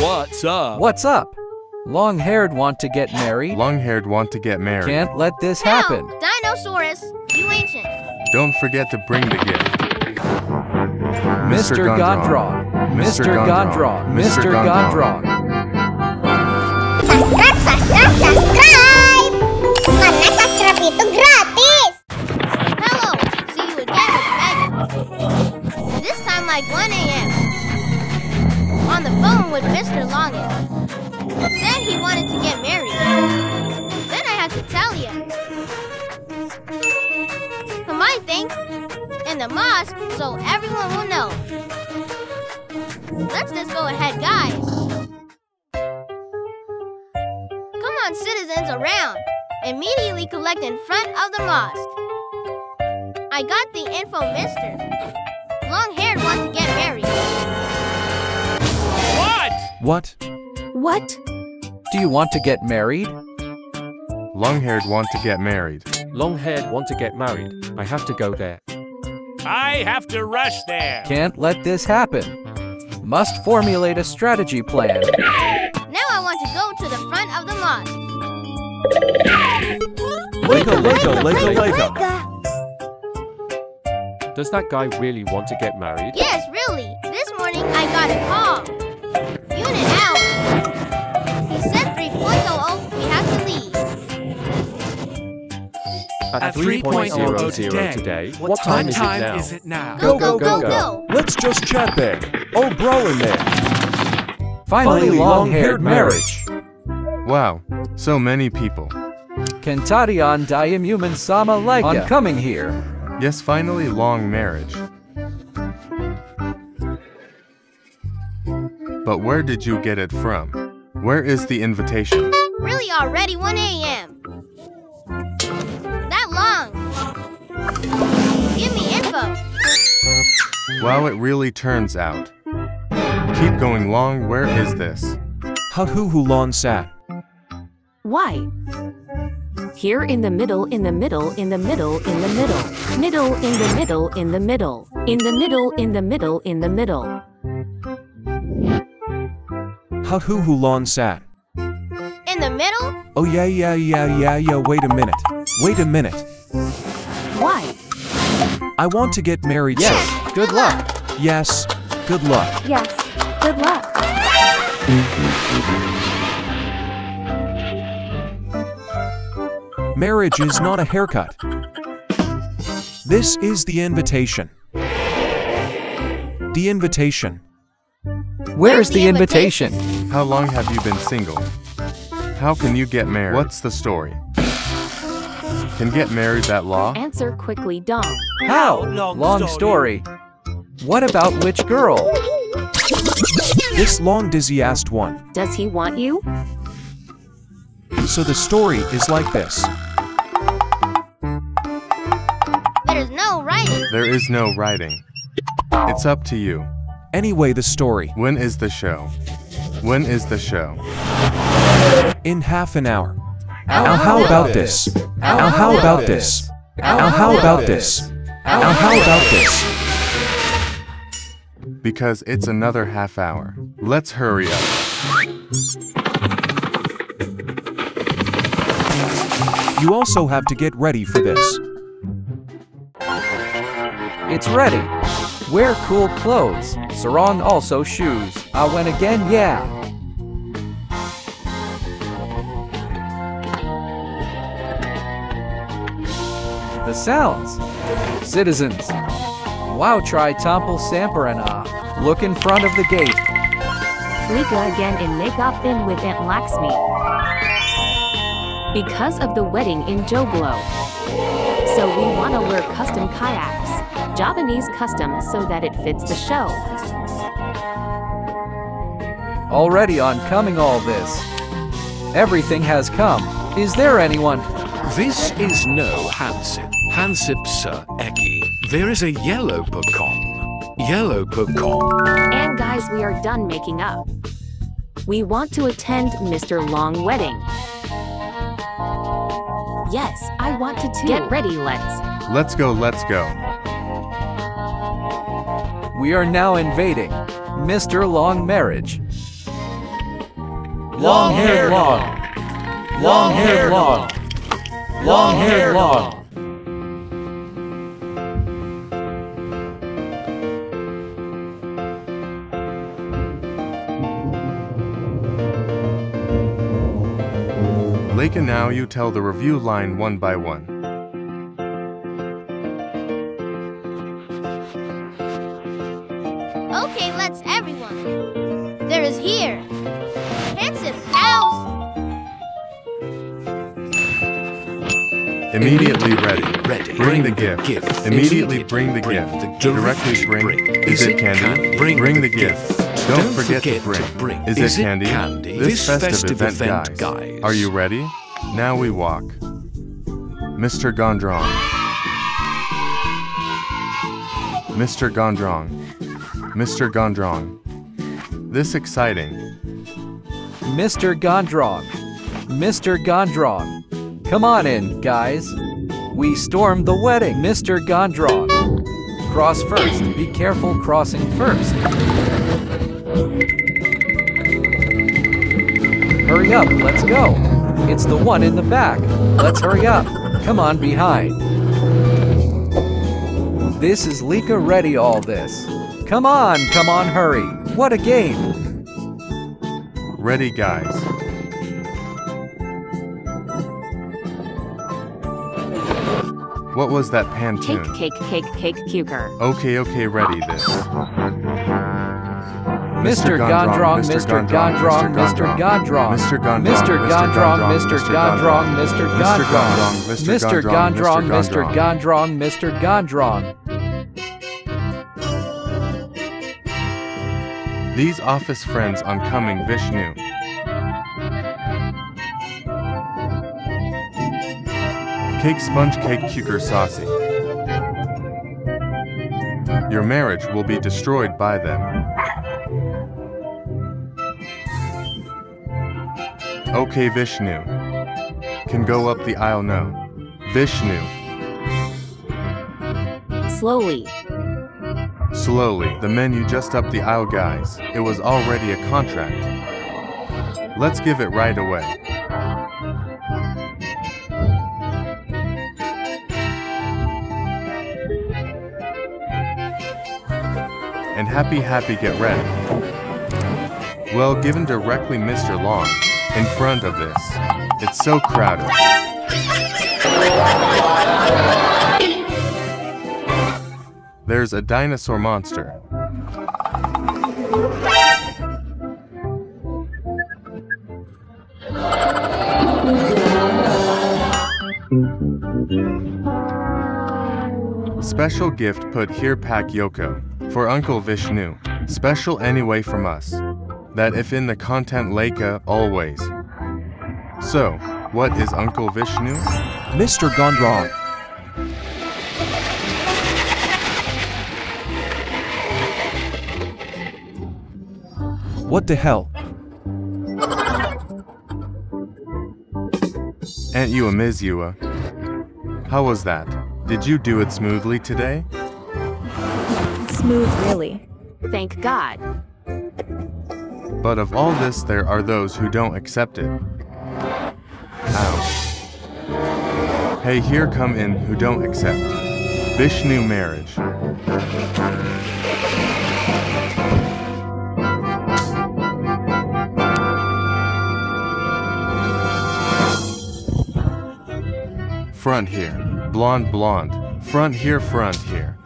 What's up? What's up? Long-haired want to get married? Long-haired want to get married. Can't let this happen. No, Dinosaurus, you ancient. Don't forget to bring the gift. Mr. Gondrong. Mr. Gondrong. Mr. Gondrong. Subscribe, subscribe, subscribe! Karena subscribe itu gratis! Hello, see you again with Megan. This time like 1 a.m. With Mr. Longest. Said he wanted to get married. Then I had to tell you. Combine things in the mosque so everyone will know. Let's just go ahead, guys. Come on, citizens around. Immediately collect in front of the mosque. I got the info, mister. Long haired What? What? What? Do you want to get married? Long-haired want to get married. Long-haired want to get married. I have to go there. I have to rush there. Can't let this happen. Must formulate a strategy plan. Now I want to go to the front of the mosque. Lego, Lego, Lego, Lego. Does that guy really want to get married? Yes, really. This morning I got a call. At, At 3.00 3.00 today, today, what time, is, time it now? is it now? Go, Go, go, go. Let's just chat there. Oh, bro in there. Finally, Finally, long-haired long-haired marriage. Wow, so many people. Kentadion Diamuman Sama Laika. On coming here. Yes, finally long marriage. But where did you get it from? Where is the invitation? Really already 1 a.m. Wow, it really turns out. Keep going long, where is this? Hahuhu lon sat. Why? Here in the middle, in the middle, in the middle, in the middle. Middle, in the middle, in the middle. In the middle, in the middle, in the middle. Hahuhu lon sat. In the middle? Oh, yeah, yeah, yeah, yeah, yeah. Wait a minute. Wait a minute. Why? I want to get married. Yes. Good luck. Yes. Good luck. Yes. Good luck. Marriage is not a haircut. This is the invitation. The invitation. Where's the the invitation? How long have you been single? How can you get married? What's the story? Can get married that law? Answer quickly, Dom. How? Long Long story. What about which girl? This long dizzy asked one. Does he want you? So the story is like this. There's no writing. There is no writing. It's up to you. Anyway, the story. When is the show? When is the show? In half an hour. Now Now how about this? Now how about this? Now how about this? Now how about this? Because it's another half hour. Let's hurry up. You also have to get ready for this. It's ready. Wear cool clothes. Sarong also shoes. Ah, I went again, yeah. Sounds. Citizens. Wow, try Temple Samparana. Look in front of the gate. Lika again in makeup in with Aunt Laxmi. Because of the wedding in Joglo. So we want to wear custom kayaks. Javanese custom so that it fits the show. Already on coming all this. Everything has come. Is there anyone? This is no Hansip. Hansip Sir Eki. There is a yellow pecan. Yellow pecan. And guys, we are done making up. We want to attend Mr. Long wedding. Yes, I want to too. Get ready, let's. Let's go, let's go. We are now invading Mr. Long Marriage. Long hair long. Long hair long. Long hair long. Leica, now you tell the review line one by one. Bring the gift. gift. Immediately bring the gift. Directly bring. Is it candy? Bring the gift. Don't forget to bring. Is it candy? This festive event, guys. Are you ready? Now we walk. Mr. Gondrong. Mr. Gondrong. Mr. Gondrong. This exciting. Mr. Gondrong. Mr. Gondrong. Come on in, guys. We stormed the wedding, Mr. Gondrong. Cross first. Be careful crossing first. Hurry up, let's go. It's the one in the back. Let's hurry up. Come on behind. This is Lika ready all this. Come on, come on, hurry. What a game. Ready, guys. What was that Cake, cake, cake, cake, cuker. Okay, okay, ready this. Mr. Gondrong, Mr. Gondrong, Mr. Gondrong, Mr. Gondrong, Mr. Gondrong, Mr. Gondrong, Mr. Gondrong, Mr. Gondrong, Mr. Gondrong, Mr. Gondrong. These office friends on coming Vishnu. Cake sponge cake cucur saucy. Your marriage will be destroyed by them. Okay, Vishnu. Can go up the aisle now. Vishnu. Slowly. Slowly, the menu just up the aisle, guys. It was already a contract. Let's give it right away. And happy, happy, get ready. Well, given directly Mr. Long, in front of this. It's so crowded. There's a dinosaur monster. Special gift put here pack Yoko for Uncle Vishnu. Special anyway from us. That if in the content Leka always. So, what is Uncle Vishnu? Mr. Gondrong. What the hell? Aunt Yua Ms. Yua. How was that? Did you do it smoothly today? Smooth, really. Thank God. But of all this, there are those who don't accept it. Ow. Hey, here come in who don't accept Vishnu marriage. Front here, blonde, blonde. Front here, front here.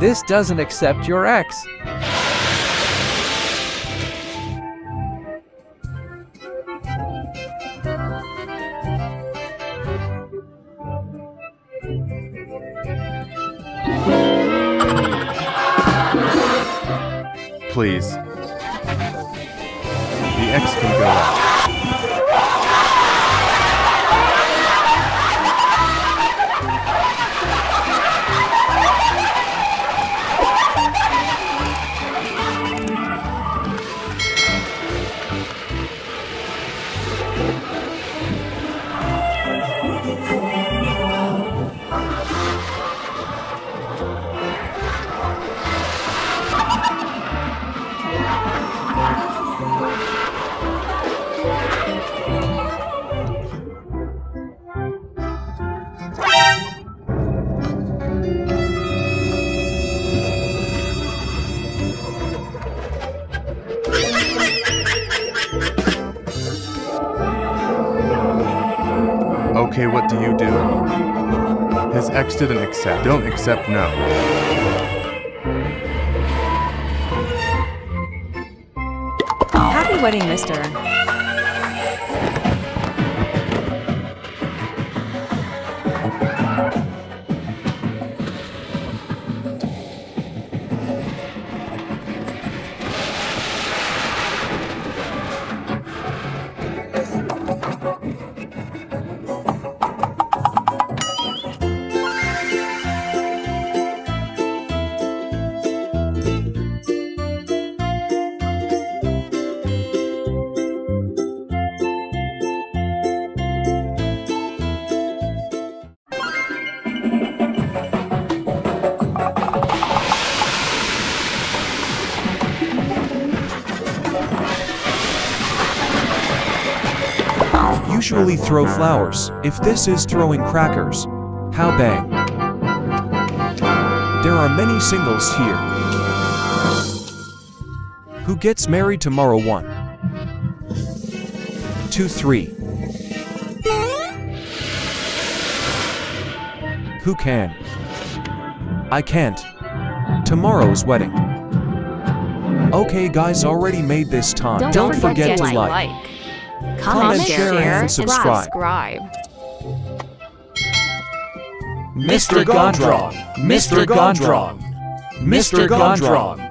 This doesn't accept your ex. Please. The X can go out. What do you do? His ex didn't accept. Don't accept no. Happy wedding, mister. Usually throw flowers. If this is throwing crackers, how bang. There are many singles here. Who gets married tomorrow? One, two, three. Who can? I can't. Tomorrow's wedding. Okay, guys, already made this time. Don't, forget, to like, comment, share, and subscribe. subscribe. Mr. Gondrong, Mr. Gondrong, Mr. Gondrong.